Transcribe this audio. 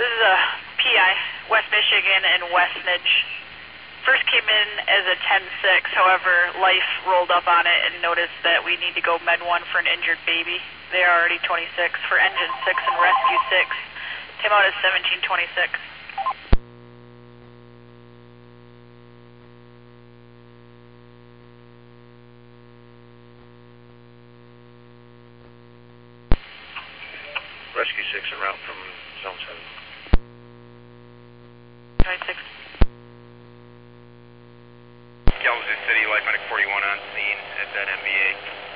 Uh, Morgan and Westnedge. First came in as a 10-6, however, Life rolled up on it and noticed that we need to go Med 1 for an injured baby. They are already 26 for Engine 6 and Rescue 6. Came out as 1726. Rescue 6 en route from Zone 7. 26. Kalamazoo City, Life Medic 41 on scene at that MVA.